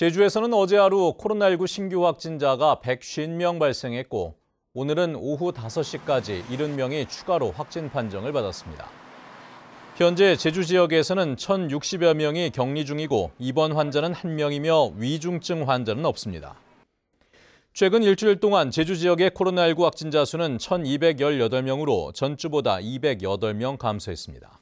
제주에서는 어제 하루 코로나19 신규 확진자가 150명 발생했고 오늘은 오후 5시까지 70명이 추가로 확진 판정을 받았습니다. 현재 제주 지역에서는 1,060여 명이 격리 중이고 입원 환자는 1명이며 위중증 환자는 없습니다. 최근 일주일 동안 제주 지역의 코로나19 확진자 수는 1,218명으로 전주보다 208명 감소했습니다.